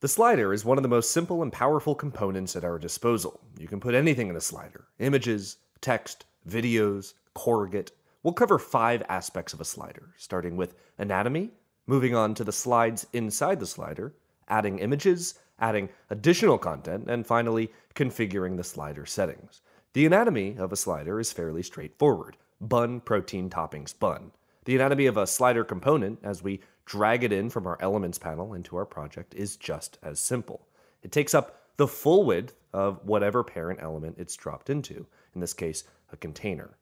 The slider is one of the most simple and powerful components at our disposal. You can put anything in a slider images, text, videos, corrugate. We'll cover five aspects of a slider, starting with anatomy, moving on to the slides inside the slider, adding images, adding additional content, and finally, configuring the slider settings. The anatomy of a slider is fairly straightforward bun, protein, toppings, bun. The anatomy of a slider component, as we drag it in from our elements panel into our project, is just as simple. It takes up the full width of whatever parent element it's dropped into, in this case, a container.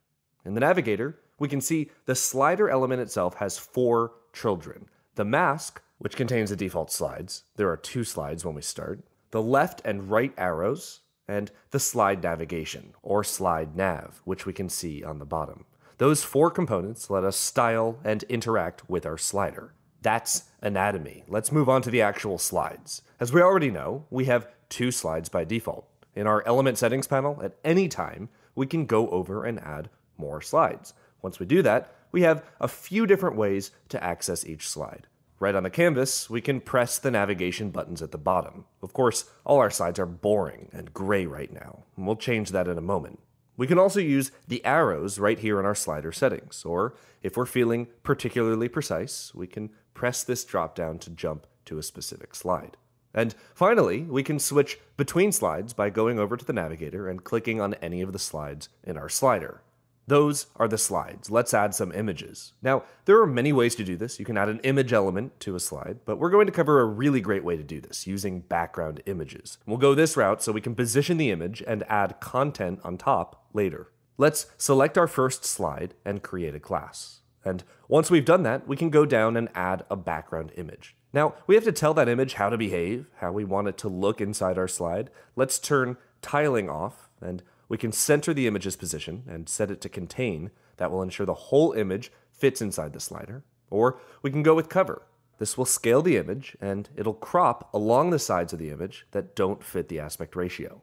In the navigator, we can see the slider element itself has four children. The mask, which contains the default slides, there are two slides when we start, the left and right arrows, and the slide navigation, or slide nav, which we can see on the bottom. Those four components let us style and interact with our slider. That's anatomy. Let's move on to the actual slides. As we already know, we have two slides by default. In our element settings panel, at any time, we can go over and add more slides. Once we do that, we have a few different ways to access each slide. Right on the canvas, we can press the navigation buttons at the bottom. Of course, all our slides are boring and gray right now, and we'll change that in a moment. We can also use the arrows right here in our slider settings, or if we're feeling particularly precise, we can press this drop down to jump to a specific slide. And finally, we can switch between slides by going over to the navigator and clicking on any of the slides in our slider. Those are the slides. Let's add some images. Now, there are many ways to do this. You can add an image element to a slide, but we're going to cover a really great way to do this using background images. We'll go this route so we can position the image and add content on top later. Let's select our first slide and create a class. And once we've done that, we can go down and add a background image. Now, we have to tell that image how to behave, how we want it to look inside our slide. Let's turn tiling off and we can center the image's position and set it to contain. That will ensure the whole image fits inside the slider. Or we can go with cover. This will scale the image and it'll crop along the sides of the image that don't fit the aspect ratio.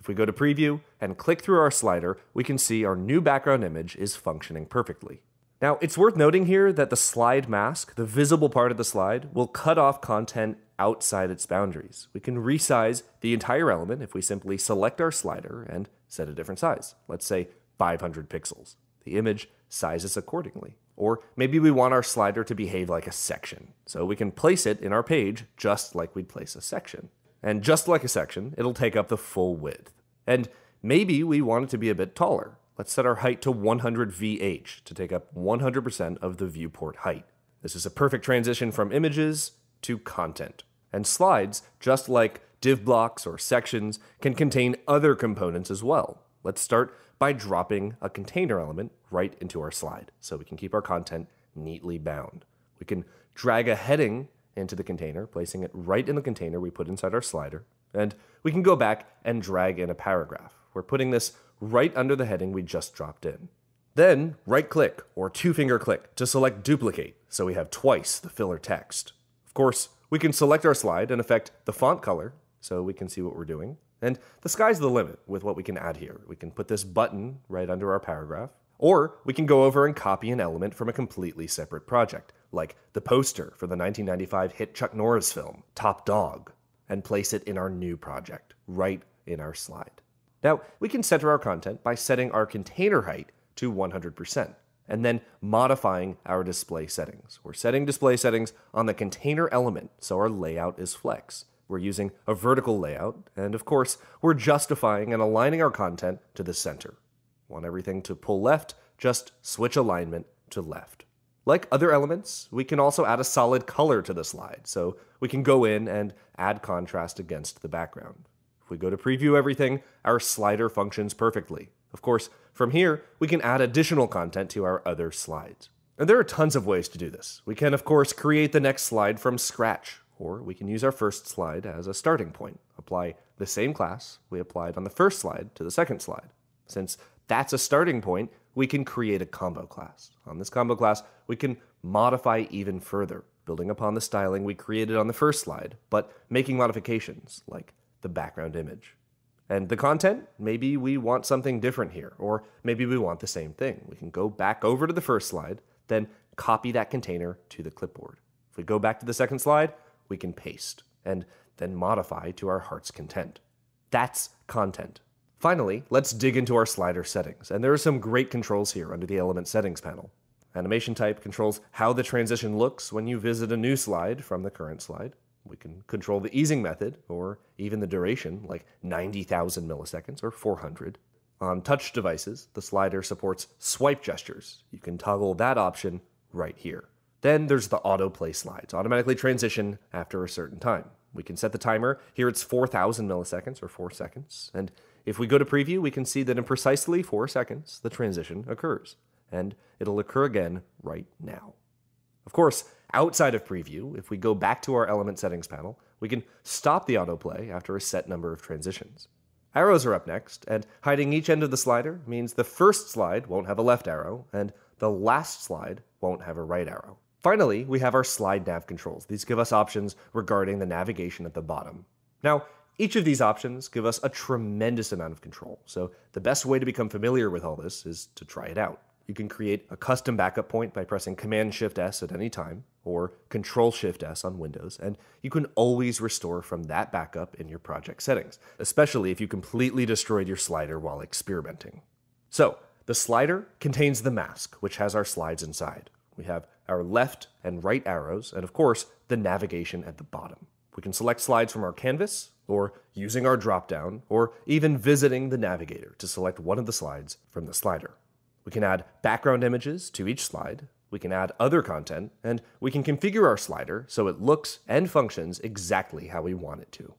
If we go to preview and click through our slider, we can see our new background image is functioning perfectly. Now, it's worth noting here that the slide mask, the visible part of the slide, will cut off content outside its boundaries. We can resize the entire element if we simply select our slider and set a different size. Let's say 500 pixels. The image sizes accordingly. Or maybe we want our slider to behave like a section. So we can place it in our page just like we'd place a section. And just like a section, it'll take up the full width. And maybe we want it to be a bit taller. Let's set our height to 100 VH to take up 100% of the viewport height. This is a perfect transition from images to content. And slides, just like div blocks or sections, can contain other components as well. Let's start by dropping a container element right into our slide so we can keep our content neatly bound. We can drag a heading into the container, placing it right in the container we put inside our slider. And we can go back and drag in a paragraph. We're putting this right under the heading we just dropped in. Then right click or two finger click to select duplicate so we have twice the filler text. Of course, we can select our slide and affect the font color so we can see what we're doing. And the sky's the limit with what we can add here. We can put this button right under our paragraph, or we can go over and copy an element from a completely separate project, like the poster for the 1995 hit Chuck Norris film, Top Dog, and place it in our new project, right in our slide. Now, we can center our content by setting our container height to 100% and then modifying our display settings. We're setting display settings on the container element so our layout is flex. We're using a vertical layout, and of course, we're justifying and aligning our content to the center. Want everything to pull left? Just switch alignment to left. Like other elements, we can also add a solid color to the slide, so we can go in and add contrast against the background. If we go to preview everything, our slider functions perfectly. Of course, from here, we can add additional content to our other slides. And there are tons of ways to do this. We can, of course, create the next slide from scratch, or we can use our first slide as a starting point. Apply the same class we applied on the first slide to the second slide. Since that's a starting point, we can create a combo class. On this combo class, we can modify even further, building upon the styling we created on the first slide, but making modifications like the background image. And the content, maybe we want something different here, or maybe we want the same thing. We can go back over to the first slide, then copy that container to the clipboard. If we go back to the second slide, we can paste. And then modify to our heart's content. That's content. Finally, let's dig into our slider settings, and there are some great controls here under the Element Settings panel. Animation type controls how the transition looks when you visit a new slide from the current slide. We can control the easing method, or even the duration, like 90,000 milliseconds or 400. On touch devices, the slider supports swipe gestures. You can toggle that option right here. Then there's the autoplay slides, automatically transition after a certain time. We can set the timer. Here it's 4,000 milliseconds or 4 seconds. And if we go to preview, we can see that in precisely 4 seconds, the transition occurs. And it'll occur again right now. Of course, outside of preview, if we go back to our element settings panel, we can stop the autoplay after a set number of transitions. Arrows are up next, and hiding each end of the slider means the first slide won't have a left arrow, and the last slide won't have a right arrow. Finally, we have our slide nav controls. These give us options regarding the navigation at the bottom. Now, each of these options give us a tremendous amount of control, so the best way to become familiar with all this is to try it out. You can create a custom backup point by pressing Command Shift S at any time, or Control Shift S on Windows, and you can always restore from that backup in your project settings, especially if you completely destroyed your slider while experimenting. So, the slider contains the mask, which has our slides inside. We have our left and right arrows, and of course, the navigation at the bottom. We can select slides from our canvas, or using our dropdown, or even visiting the navigator to select one of the slides from the slider. We can add background images to each slide, we can add other content, and we can configure our slider so it looks and functions exactly how we want it to.